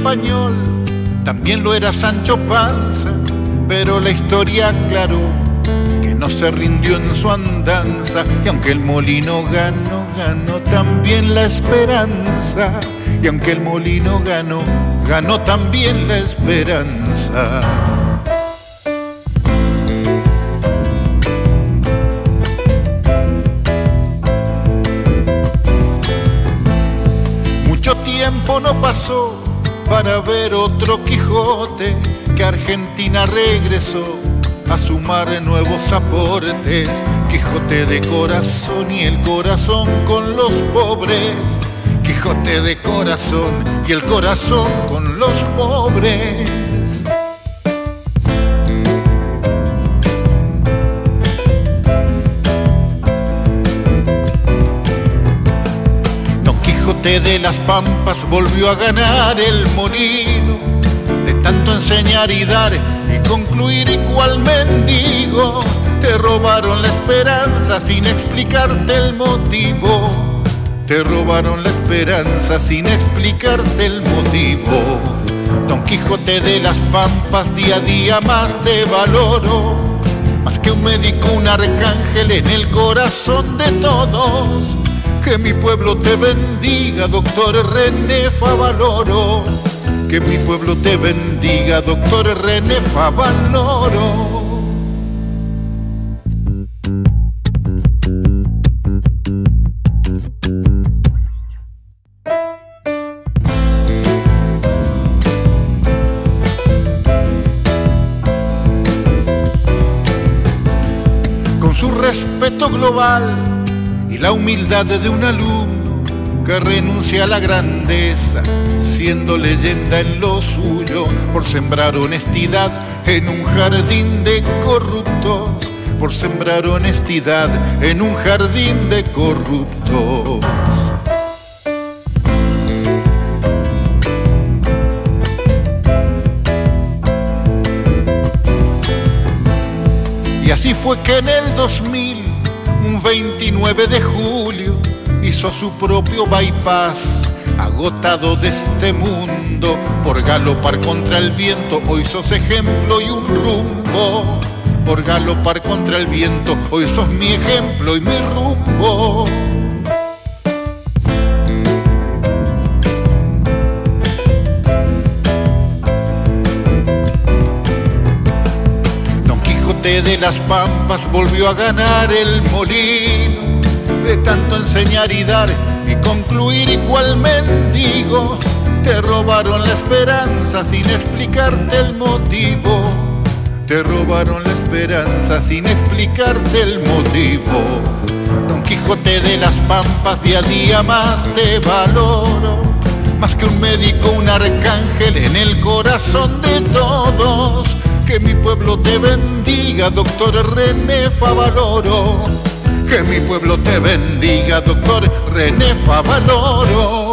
Español, también lo era Sancho Panza, pero la historia aclaró que no se rindió en su andanza y aunque el molino ganó, ganó también la esperanza y aunque el molino ganó, ganó también la esperanza. Mucho tiempo no pasó para ver otro Quijote que Argentina regresó a sumar nuevos aportes. Quijote de corazón y el corazón con los pobres. Quijote de corazón y el corazón con los pobres. Quijote de las Pampas volvió a ganar el molino, de tanto enseñar y dar y concluir igual mendigo. Te robaron la esperanza sin explicarte el motivo. Te robaron la esperanza sin explicarte el motivo. Don Quijote de las Pampas, día a día más te valoro. Más que un médico, un arcángel en el corazón de todos. Que mi pueblo te bendiga, doctor René Favaloro. Que mi pueblo te bendiga, doctor René Favaloro. Con su respeto global y la humildad de un alumno que renuncia a la grandeza, siendo leyenda en lo suyo, por sembrar honestidad en un jardín de corruptos, por sembrar honestidad en un jardín de corruptos. Y así fue que en el 2000, un 29 de julio, hizo su propio bypass, agotado de este mundo, por galopar contra el viento, hoy sos ejemplo y un rumbo. Por galopar contra el viento, hoy sos mi ejemplo y mi rumbo. De las Pampas volvió a ganar el molino de tanto enseñar y dar y concluir igual mendigo. Te robaron la esperanza sin explicarte el motivo. Te robaron la esperanza sin explicarte el motivo. Don Quijote de las Pampas día a día más te valoro. Más que un médico, un arcángel en el corazón de todos. Que mi pueblo te bendiga, doctor René Favaloro. Que mi pueblo te bendiga, doctor René Favaloro.